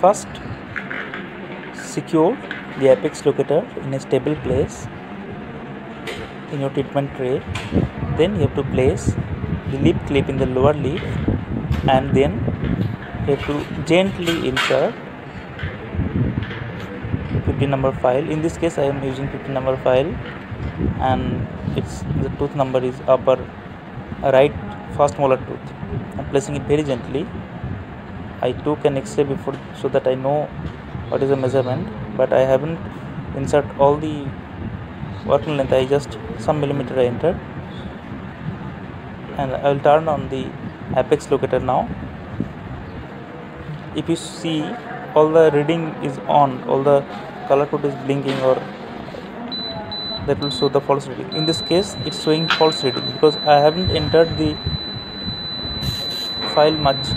first secure the apex locator in a stable place in your treatment tray. Then you have to place the lip clip in the lower lip and then you have to gently insert 50 number file. In this case i am using 50 number file and it's the tooth number is upper right first molar tooth. I'm placing it very gently i took an x-ray before so that i know what is the measurement but i haven't insert all the working length. I just some millimeter i entered. And i will turn on the apex locator now. If you see all the reading is on all the color code is blinking or that will show the false reading. In this case it's showing false reading because i haven't entered the file much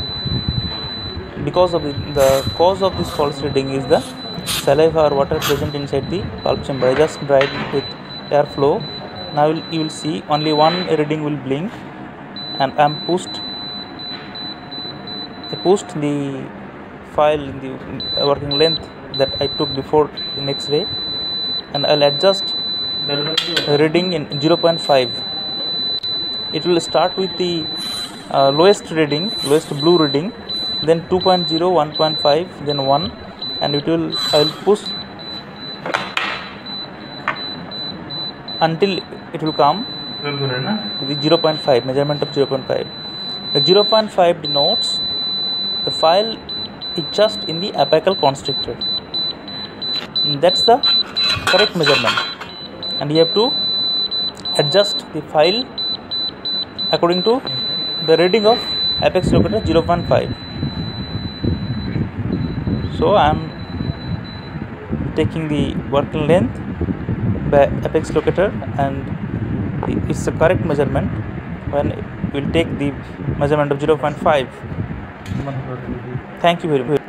because of the, the cause of this false reading is the saliva or water present inside the pulp chamber. I just dried it with airflow. Now you will see only one reading will blink and i'm pushed i pushed the file in the working length that I took before in X-ray and I'll adjust reading in 0.5 it will start with the uh, lowest reading lowest blue reading then 2.0 1.5 then 1 and it will I will push until it will come the 0.5 measurement of 0.5 the 0.5 denotes the file is just in the apical constrictor that's the correct measurement. And you have to adjust the file according to the reading of apex locator 0.5 so I am taking the working length by apex locator and it's the correct measurement. When we will take the measurement of 0.5 thank you very much